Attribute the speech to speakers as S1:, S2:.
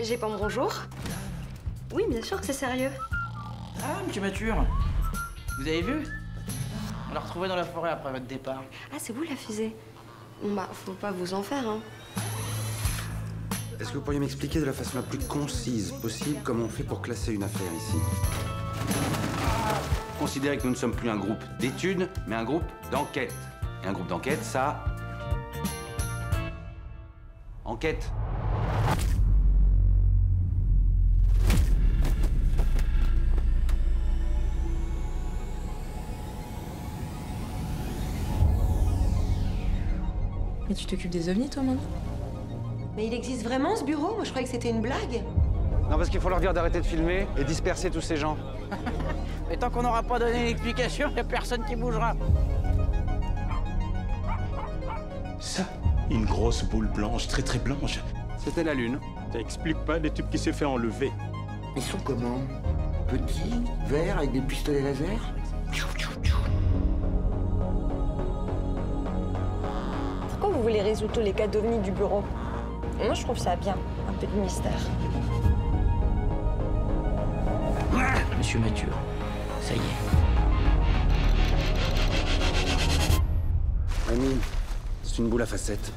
S1: J'ai pas mon bonjour Oui, bien sûr que c'est sérieux.
S2: Ah, monsieur Mature Vous avez vu? On l'a retrouvé dans la forêt après votre départ.
S1: Ah, c'est vous la fusée? Bon bah, faut pas vous en faire, hein.
S3: Est-ce que vous pourriez m'expliquer de la façon la plus concise possible comment on fait pour classer une affaire ici? Considérez que nous ne sommes plus un groupe d'études, mais un groupe d'enquête. Et un groupe d'enquête, ça... Enquête.
S4: Mais tu t'occupes des ovnis, toi, maintenant
S5: Mais il existe vraiment ce bureau Moi, je croyais que c'était une blague.
S6: Non, parce qu'il faut leur dire d'arrêter de filmer et disperser tous ces gens.
S2: Mais tant qu'on n'aura pas donné l'explication, y a personne qui bougera.
S7: Ça, une grosse boule blanche, très très blanche.
S3: C'était la Lune.
S7: Ça explique pas les types qui s'est fait enlever.
S8: Ils sont comment? Petits, verts, avec des pistolets laser?
S9: Résoudre tous les cas d'ovnis du bureau Moi, je trouve ça bien, un peu de mystère.
S2: Monsieur Mature, ça y est.
S3: Rémi, c'est une boule à facettes.